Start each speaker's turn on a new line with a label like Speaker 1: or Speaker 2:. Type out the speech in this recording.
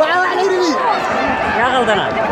Speaker 1: وعلى عيني يا غلطان